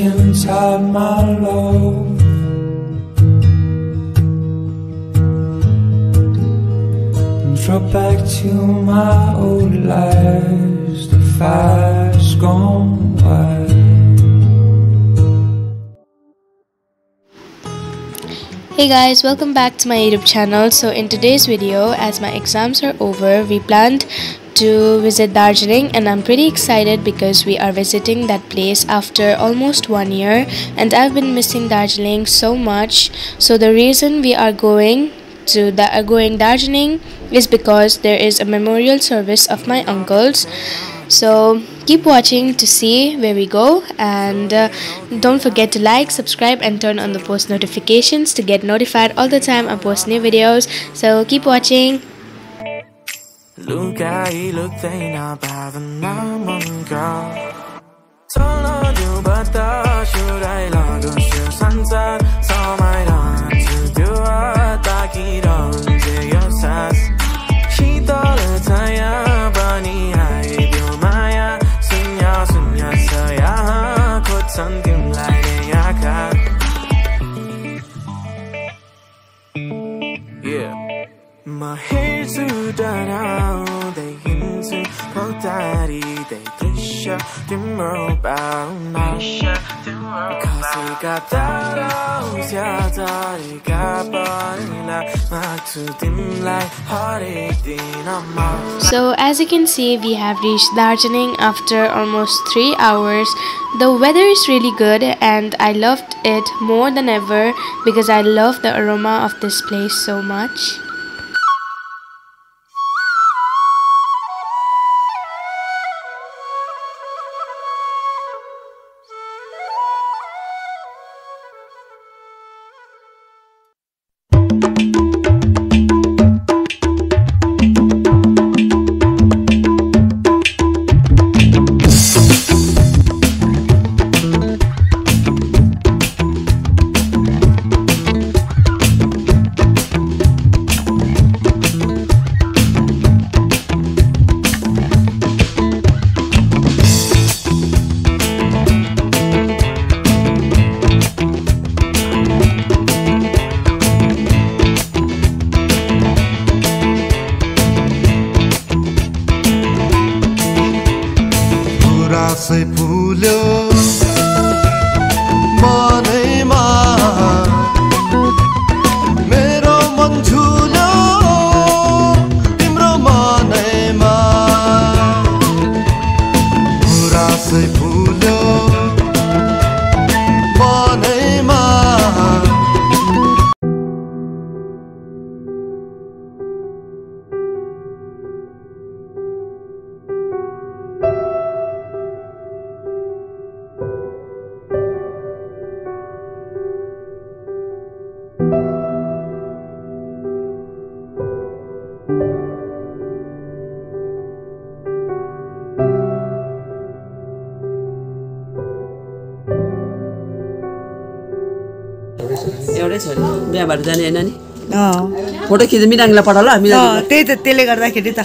inside my love. And drop back to my old lives, the fire's gone wild. Hey guys, welcome back to my YouTube channel. So in today's video, as my exams are over, we planned to visit Darjeeling and I'm pretty excited because we are visiting that place after almost one year and I've been missing Darjeeling so much. So the reason we are going to the uh, going Darjeeling is because there is a memorial service of my uncle's. So keep watching to see where we go and uh, don't forget to like, subscribe and turn on the post notifications to get notified all the time I post new videos. So keep watching. लुकाई लुक्दैन भावना मनका चल त्यो बतासुराई लगाउँछु संसार समय रहन्छु त्यो ताकिरहन्छु यो सास शीतल छाया पनि आइदियो माया सुन्या सुन्या सया खोज्छन् 가시가 따라오셔 다리가 버리라 막투 dim like heartache dynamite So as you can see, we have reached Darjeeling after almost 3 hours. The weather is really good and I loved it more than ever because I love the aroma of this place so much. गुराँसै फुल्यो। मनैमा मेरो मन झुल्यो। तिम्रो मनैमा। गुराँसै फुल्यो। छोरी बिहा भएर जाने होइन नि? अँ। Photo खिच्दा मिराङलाई पठाउ ल त्यही त त्यसले गर्दाखेरि त।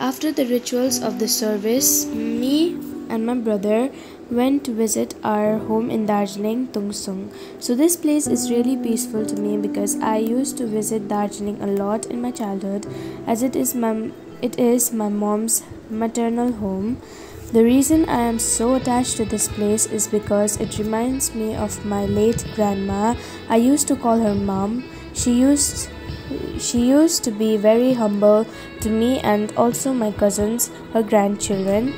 After the rituals of the service, me and my brother went to visit our home in Darjeeling, Tungsung. So this place is really peaceful to me because I used to visit Darjeeling a lot in my childhood as it is my it is my mom's maternal home. The reason I am so attached to this place is because it reminds me of my late grandma. I used to call her mom. She used she used to be very humble to me and also my cousins, her grandchildren.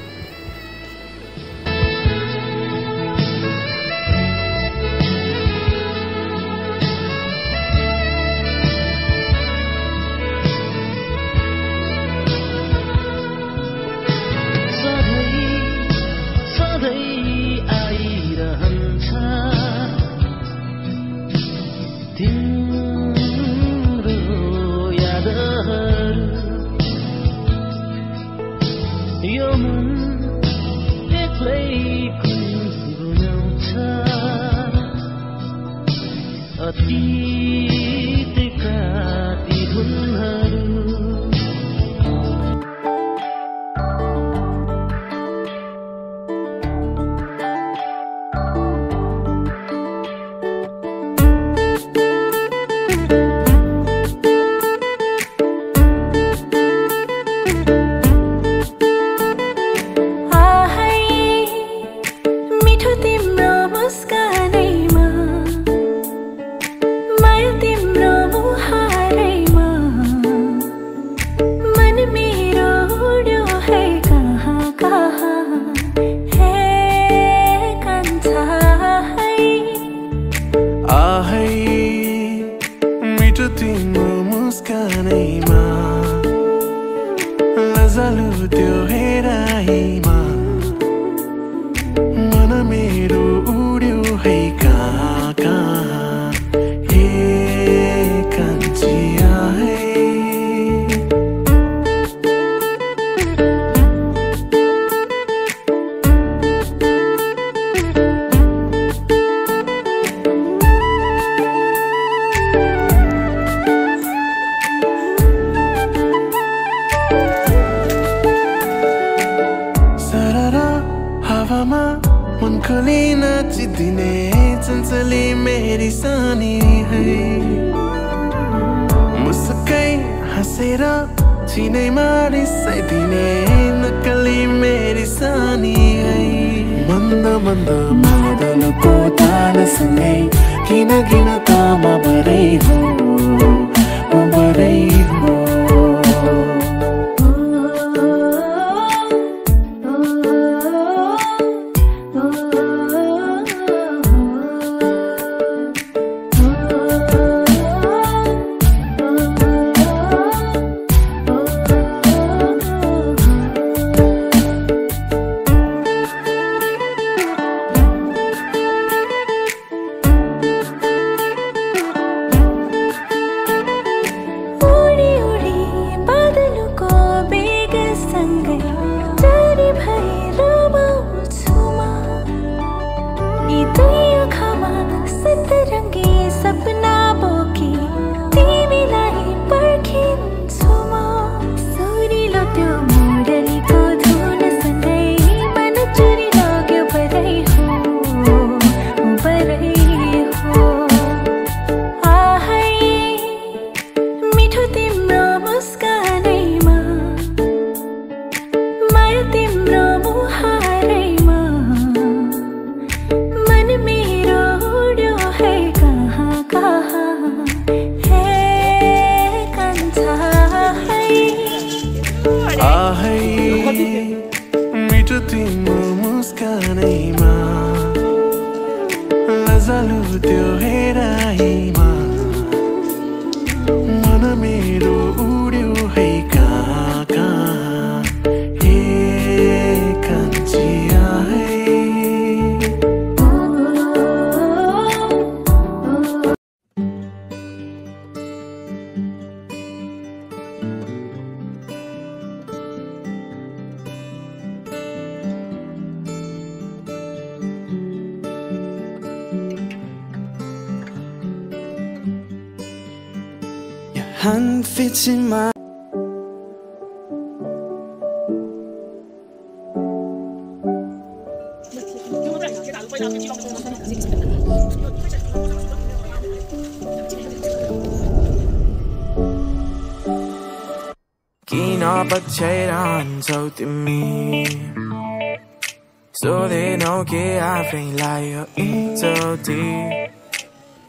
a. मन खोली नाचिदिने चञ्चली मेरी सानी है। मुसुकै हाँसेर छिनैमा रिसाइदिने नक्कली मेरी सानी है। मन्द मन्द मादलको तालसँगै किन किन तामा बरै हो। बरै मिठो मुस्कानैमा लजालु त्यो हेराइमा hand fits in mine. Khi nó bắt cháy đã hẳn sâu tim mi Dù thế nó kia, ai phải lại ở ý dấu đi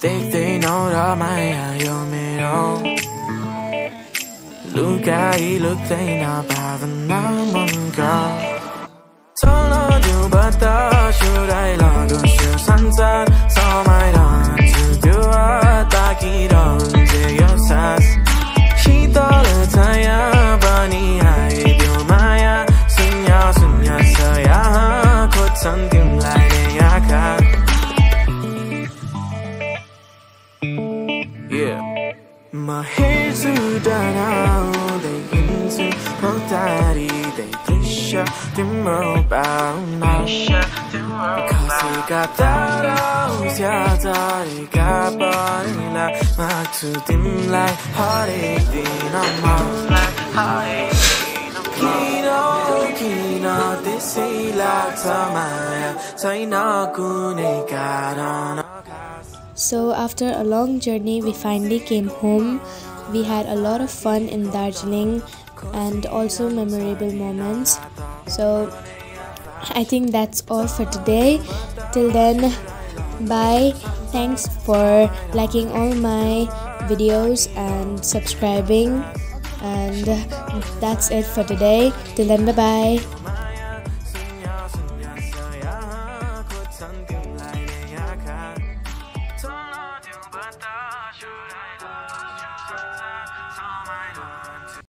Tiếc tí nó đã mãi à yêu mê đâu lucai를 때나 밤은 남은 것 서로 두었다 हेर्छु डराउँदै हिँड्छु हतारिँदै दृश्य तिम्रो पाउमा खसेका झरेका पहिला माग्छु तिमीलाई हरेक दिनमा किन किन त्यसै लाग्छ माया छैन कुनै कारण So, after a long journey, we finally came home. We had a lot of fun in Darjeeling and also memorable moments. So, I think that's all for today. Till then, bye. Thanks for liking all my videos and subscribing. And that's it for today. Till then, bye bye.